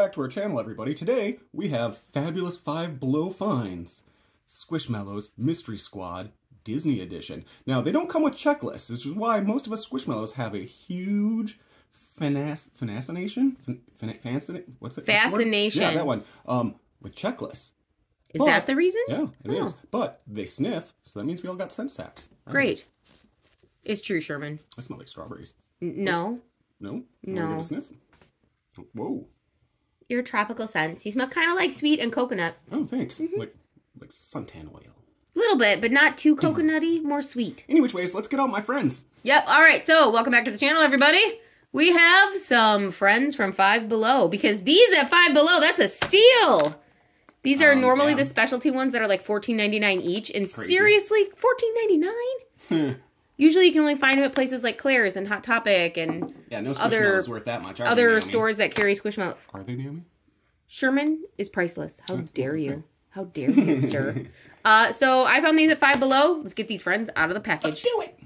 back to our channel, everybody. Today, we have fabulous Five Below finds. Squishmallows Mystery Squad Disney Edition. Now, they don't come with checklists, which is why most of us Squishmallows have a huge fanas fascination? Fan fascina what's it? Fascination. Yeah, that one. Um, with checklists. Is But- that the reason? Yeah, it is. Oh. But they sniff, so that means we all got scent sacks. Right. Great. It's true, Sherman. I smell like strawberries. N- No. No? No. Wanna give a sniff? Whoa. Your tropical scents. You smell kind of like sweet and coconut. Oh, thanks. Mm-hmm. Like like suntan oil. A little bit, but not too coconutty, more sweet. Any which ways, let's get out my friends. Yep. All right. So, welcome back to the channel, everybody. We have some friends from Five Below because these at Five Below, that's a steal. These are Um, normally yeah. the specialty ones that are like $14.99 each. And Crazy. seriously, $14.99? Usually you can only find them at places like Claire's and Hot Topic and Yeah, no Other- Squishmallows worth that much. Are they, other Naomi? stores that carry Squishmallow. Are they, Naomi? Sherman is priceless. How dare you? How dare you, sir? Uh, so I found these at Five Below. Let's get these friends out of the package. Do it!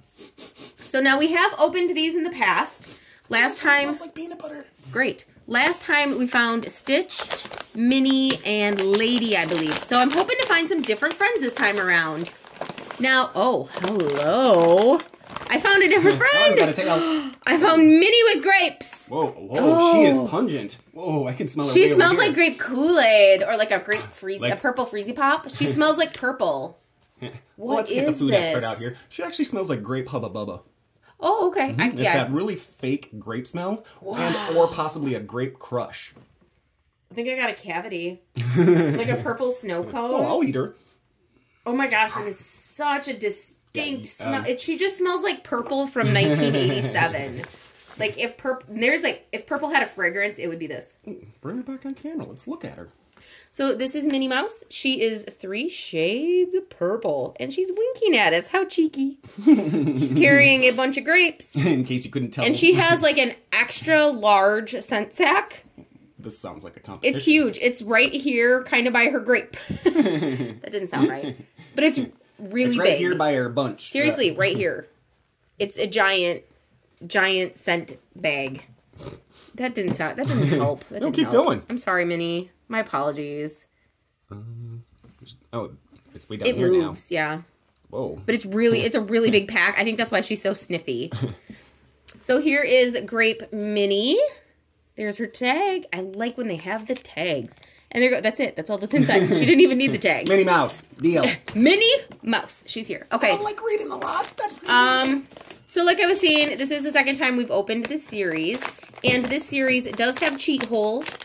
So now we have opened these in the past. Last time, smells like peanut butter. great. Last time we found Stitch, Minnie, and Lady, I believe. So I'm hoping to find some different friends this time around. Now, oh, hello. I found a different I friend. gotta take out. I found Minnie with grapes. Whoa, whoa, she is Oh. pungent. Whoa, I can smell her. She way over smells here. like grape Kool-Aid or like a grape freeze, Like- a purple freezy pop. She smells like purple. well, what let's get the is food expert this? out here. She actually smells like grape hubba bubba. Oh, okay. Mm-hmm. I, It's yeah, that really fake grape smell, and or possibly a grape crush. I think I got a cavity, like a purple snow cone. Oh, I'll eat her. Oh my gosh, it is such a distinct Yeah, smell. um, it, she just smells like purple from 1987. like if purple, there's like if purple had a fragrance, it would be this. Bring her back on camera. Let's look at her. So this is Minnie Mouse. She is three shades of purple, and she's winking at us. How cheeky! she's carrying a bunch of grapes, In case you couldn't tell, and she has like an extra large scent sack. This sounds like a competition. It's huge. It's right here, kind of by her grape. that didn't sound right, but it's really It's right big. here by her bunch. Seriously, right here. It's a giant, giant scent bag. That didn't sound. That didn't help. That No, didn't keep help. going. I'm sorry, Minnie. My apologies. Um, oh, it's way down It here now. moves, yeah. Whoa. But it's really, it's a really big pack. I think that's why she's so sniffy. so here is Grape Minnie. There's her tag. I like when they have the tags. And there you go. That's it. That's all that's inside. She didn't even need the tag. Minnie Mouse. Deal. Minnie Mouse. She's here. Okay. I like reading a lot. That's pretty Um, so like I was saying, this is the second time we've opened this series, and this series does have cheat holes.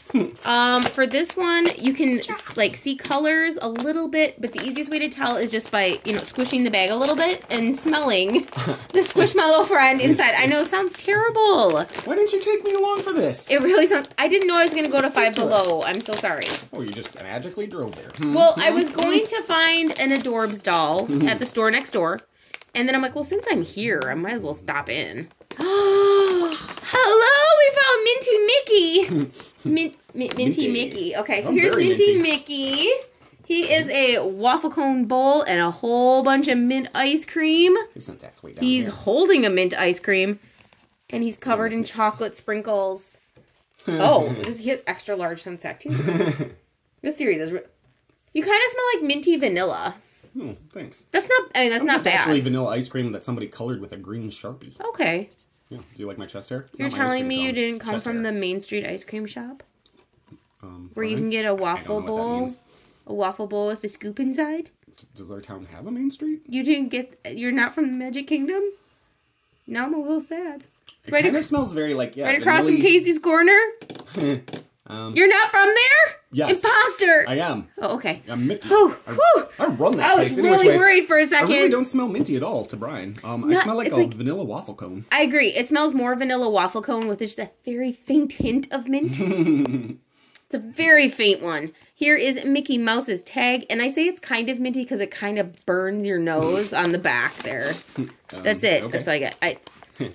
Um, for this one, you can like see colors a little bit, but the easiest way to tell is just by you know squishing the bag a little bit and smelling the Squishmallow friend inside. I know it sounds terrible. Why didn't you take me along for this? It really sounds. I didn't know I was gonna go to Five Ridiculous. Below. I'm so sorry. Oh, you just magically drove there. Hmm. Well, I was going to find an Adorbs doll at the store next door. And then I'm like, well, since I'm here, I might as well stop in. Hello, Minty Mickey. Min- mi- Minty Minty. Mickey. Okay, so I'm here's Minty minty. Mickey. He is a waffle cone bowl and a whole bunch of mint ice cream. His syntax way down He's here. holding a mint ice cream, and he's covered in chocolate sprinkles. Oh, this, he has extra large sunset too. this series is. You kind of smell like minty vanilla. Hmm, thanks. That's not. I mean, that's I'm not bad. actually vanilla ice cream that somebody colored with a green sharpie. okay, Yeah. Do you like my chest hair? It's you're not my ice telling me you didn't come from hair. the Main Street ice cream shop um, where you can get a waffle know what that bowl, a waffle bowl with a scoop inside. Does our town have a main street? You didn't get. You're not from the Magic Kingdom. Now I'm a little sad. It Right kind ac- smells very like yeah. Right across from Casey's Corner. um, You're not from there. Yes. Imposter. I am. oh, okay. I'm Mickey. Whew, I, whew. I run that I was place. Anyway, really anyways, worried for a second. I really don't smell minty at all to Brian. Um, I smell like a like- vanilla waffle cone. I agree. It smells more vanilla waffle cone with just a very faint hint of mint. it's a very faint one. Here is Mickey Mouse's tag, and I say it's kind of minty because it kind of burns your nose on the back there. That's it. okay. That's all I got. I, there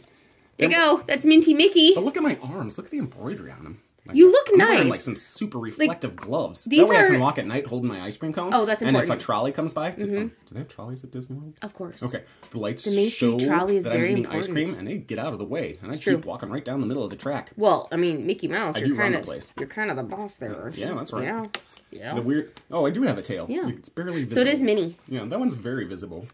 you go. That's Minty Mickey. But look at my arms. Look at the embroidery on them. Like, You look I'm wearing, nice. like some super reflective gloves. these that way I can walk at night holding my ice cream cone. Oh, that's important. And if a. Mm-hmm. trolley comes by, do, um, do they have trolleys at Disney World? Of course. Okay, the lights The Main Street show trolley is that very I'm eating ice cream, and they get out of the way, and I true. keep walking right down the middle of the track. Well, I mean, Mickey Mouse, I you're kind of place. you're kind of the boss there. Yeah, that's right. Yeah. Yeah. The weird. Oh, I do have a tail. Yeah. it's barely visible. So does Minnie. Yeah, that one's very visible.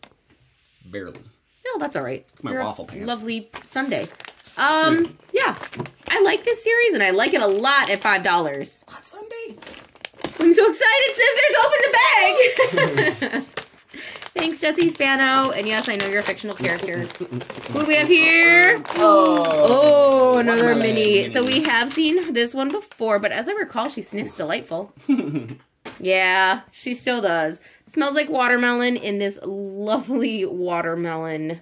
Barely. No, that's all right. It's my waffle pants. Lovely Sunday. Um, yeah, I like this series and I like it a lot at five dollars. Hot Sunday. I'm so excited! Scissors, open the bag. Thanks, Jesse Spano. And yes, I know you're a fictional character. What do we have here? Oh, oh another Minnie. So we have seen this one before, but as I recall, she sniffs delightful. yeah, she still does. Smells like watermelon in this lovely watermelon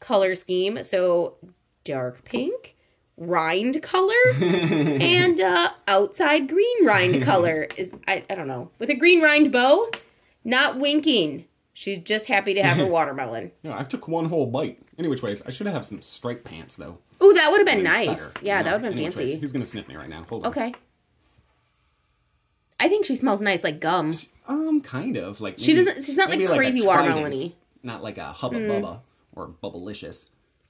color scheme. So dark pink, rind color, and uh, outside green rind color is I, I don't know with a green rind bow. Not winking. She's just happy to have her watermelon. Yeah, I took one whole bite. Any which ways, I should have some striped pants though. Ooh, that would have been nice. Better. Yeah, that would have been ways. fancy. He's gonna sniff me right now. Hold on. Okay. I think she smells nice, like gum. Um, kind of like She doesn't- she's not, like, crazy Trident, watermelon-y. Not like a Hubba Bubba or Bubblicious.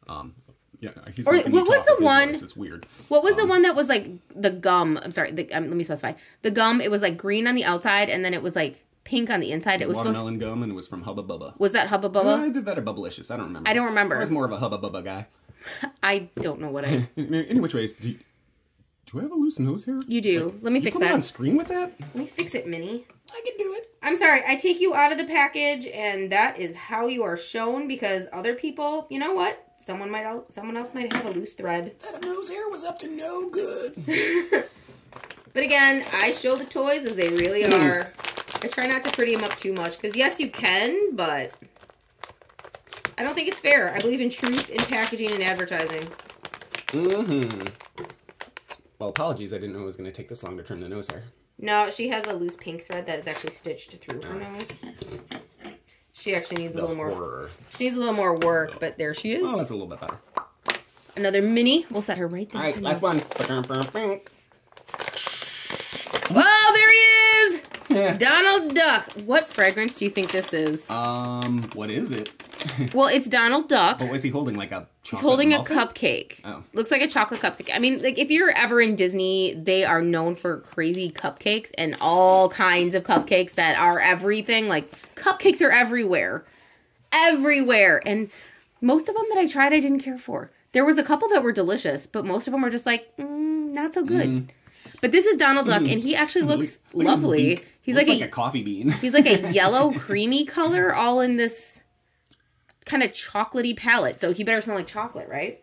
Um, yeah, he's Or what was the one- voice. It's weird. What was Um, the one that was like the gum? I'm sorry. The, um, let me specify. The gum. It was like green on the outside, and then it was like pink on the inside. It was supposed. Watermelon gum, and it was from Hubba Bubba. Was that Hubba Bubba? I did that at Bubblicious. I don't remember. I don't remember. I was more of a Hubba Bubba guy. I don't know what I. Any any which ways, do you, do I have a loose nose here? You do. Let me fix me on that. screen with that? Let me fix it, Minnie. I can do it. I'm sorry. I take you out of the package, and that is how you are shown. Because other people, you know what? Someone might. el- Someone else might have a loose thread. That nose hair was up to no good. But again, I show the toys as they really are. I try not to pretty them up too much because yes, you can, but I don't think it's fair. I believe in truth in packaging and advertising. mm-hmm. Well, apologies. I didn't know it was going to take this long to trim the nose hair. No, she has a loose pink thread that is actually stitched through her nose. She actually needs a little more. horror. She needs a little more work, but there she is. Oh, that's a little bit better. Another Minnie. We'll set her right there. All right, last one. Whoa, there he is! Yeah. Donald Duck. What fragrance do you think this is? Um, what is it? Well, it's Donald Duck. What was he holding? Like a He's holding a cupcake. Oh. Looks like a chocolate cupcake. I mean, like if you're ever in Disney, they are known for crazy cupcakes and all kinds of cupcakes that are everything. Like cupcakes are everywhere. Everywhere. And most of them that I tried I didn't care for. There was a couple that were delicious, but most of them were just like, mm, not so good. But this is Donald Duck and he actually looks. Look- look lovely. He's Looks like, like a, a coffee bean. He's like a yellow creamy color, all in this kind of chocolatey palette. So he better smell like chocolate, right?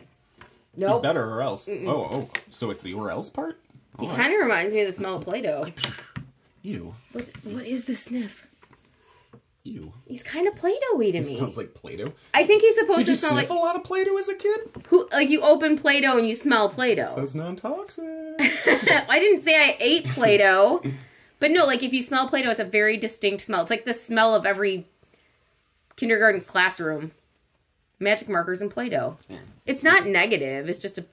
Nope. Better or else. Oh, oh. So it's the or else part? He All right. kind of reminds me of the smell of Play-Doh. Ew. What, what is the sniff? Ew. He's kind of Play-Doh-y to It me. smells like Play-Doh. I think he's supposed Did to you smell sniff like a lot of Play-Doh as a kid? who, like you open Play-Doh and you smell Play-Doh. Says non-toxic. I didn't say I ate Play-Doh, but no, like if you smell Play-Doh, it's a very distinct smell. It's like the smell of every kindergarten classroom. Magic markers and Play-Doh. Yeah. It's not negative. It's just a,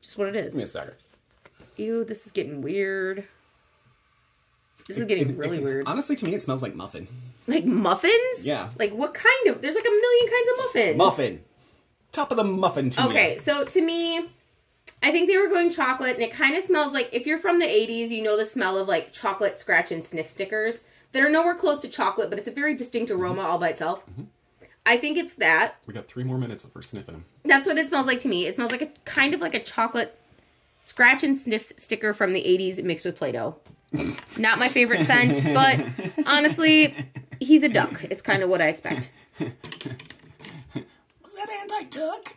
just what it is Give me a second. Ew, this is getting weird. This is getting really weird. Honestly, to me, it smells like muffin. Like muffins? Yeah. Like what kind of? There's like a million kinds of muffins. Muffin. Top of the muffin to me. Okay, so to me, I think they were going chocolate, and it kind of smells like if you're from the 80s, you know the smell of like chocolate scratch and sniff stickers that are nowhere close to chocolate, but it's a very distinct aroma all by itself. I think it's that. We got three more minutes for sniffing them. That's what it smells like to me. It smells like a kind of like a chocolate scratch and sniff sticker from the 80s mixed with Play Doh. Not my favorite scent, but honestly, he's a duck. It's kind of what I expect. Was that anti-tuck?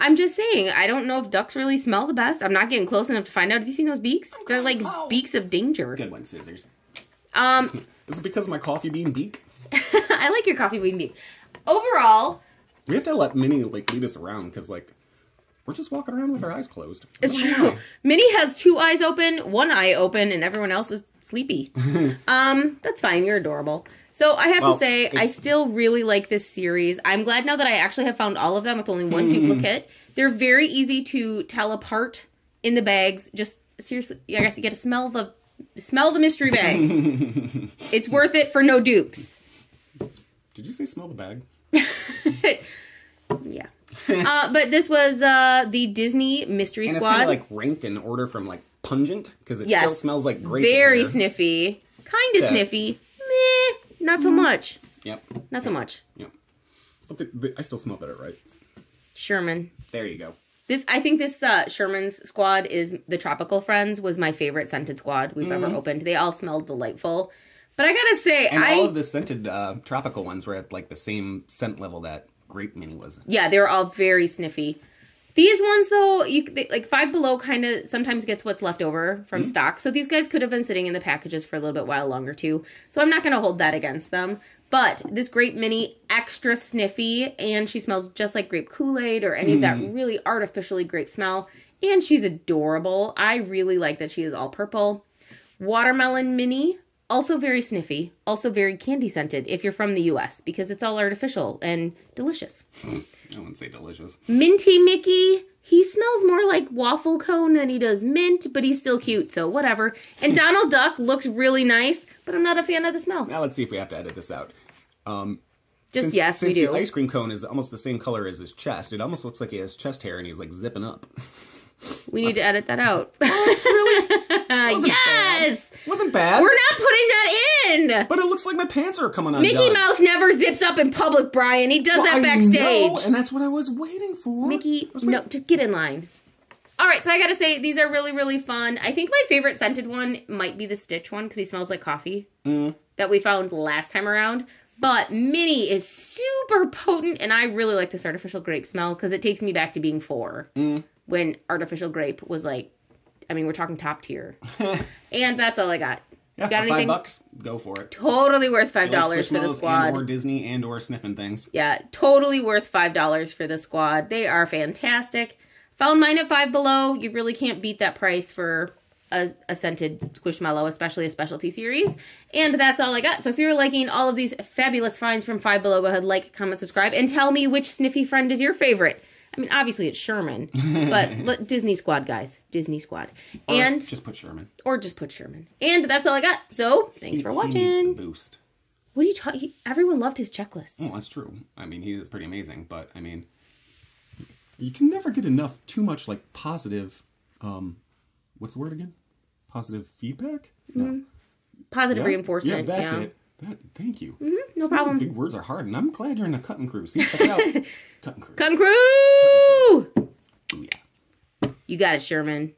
I'm just saying, I don't know if ducks really smell the best. I'm not getting close enough to find out. Have you seen those beaks? They're like beaks of danger. Good one, scissors. Um, Is it because of my coffee bean beak? I like your coffee bean beak. Overall, We have to let Minnie like lead us around because like we're just walking around with our eyes closed. it's true. Minnie has two eyes open, one eye open, and everyone else is sleepy. um, that's fine. You're adorable. So I have Well, to say, I still really like this series. I'm glad now that I actually have found all of them with only one duplicate. They're very easy to tell apart in the bags. Just seriously, I guess you got to smell the smell the mystery bag. it's worth it for no dupes. Did you say smell the bag? Yeah. uh, but this was uh, the Disney Mystery And it's Squad. like ranked in order from like pungent because it Yes. still smells like grape. Very sniffy. Kind of Yeah. sniffy. Meh. Not so much. Yep. Not so much. Yep. The, I still smell better, right? Sherman. There you go. This I think this uh, Sherman's squad is the Tropical Friends was my favorite scented squad we've ever opened. They all smelled delightful. But I gotta say, Mm-hmm. And I all of the scented uh, tropical ones were at like the same scent level that grape Minnie was. yeah, they were all very sniffy. These ones though, you they, like Five Below kind of sometimes gets what's left over from mm-hmm. stock. So these guys could have been sitting in the packages for a little bit while longer too. So I'm not going to hold that against them. But this grape Minnie extra sniffy and she smells just like grape Kool-Aid or any of that mm. really artificially grape smell and she's adorable. I really like that she is all purple. Watermelon Minnie also very sniffy, also very candy scented if you're from the US because it's all artificial and delicious. I wouldn't say delicious. Minty Mickey, he smells more like waffle cone than he does mint, but he's still cute, so whatever. And Donald Duck looks really nice, but I'm not a fan of the smell. Now let's see if we have to edit this out. Um, Just Since, yes, since we do. the ice cream cone is almost the same color as his chest, it almost looks like he has chest hair and he's like zipping up. we need to edit that out. Wasn't yes! bad. Wasn't bad. We're not putting that in! But it looks like my pants are coming undone. Mickey Mouse never zips up in public, Brian. He does Well, that I backstage. know, and that's what I was waiting for. Mickey, I was no, just get in line. All right, so I gotta say these are really, really fun. I think my favorite scented one might be the Stitch one because he smells like coffee Mm. that we found last time around. But Minnie is super potent, and I really like this artificial grape smell because it takes me back to being four Mm. when artificial grape was like, I mean, we're talking top tier. and that's all I got. Yeah, got anything? five bucks, go for it. Totally worth five dollars for the squad. and or Disney and or sniffing things. Yeah, totally worth five dollars for the squad. They are fantastic. Found mine at five below. You really can't beat that price for a, a scented squishmallow, especially a specialty series. And that's all I got. So if you're liking all of these fabulous finds from five below, go ahead, like, comment, subscribe, and tell me which sniffy friend is your favorite. I mean, obviously it's Sherman, but Disney Squad, guys, Disney Squad, Or and just put Sherman. or just put Sherman. And that's all I got. So thanks for He needs the watching. boost. What are you talking? Everyone loved his checklist. Well, that's true. I mean, he is pretty amazing, but I mean, you can never get enough too much like positive. Um, what's the word again? Positive feedback. No. Positive Yeah? reinforcement. Yeah, that's yeah. it. That, thank you. Mm-hmm, no Some problem. Big words are hard, and I'm glad you're in a cutting crew. See, check it out. cutting crew. Kung Crew! Ooh, yeah. You got it, Sherman.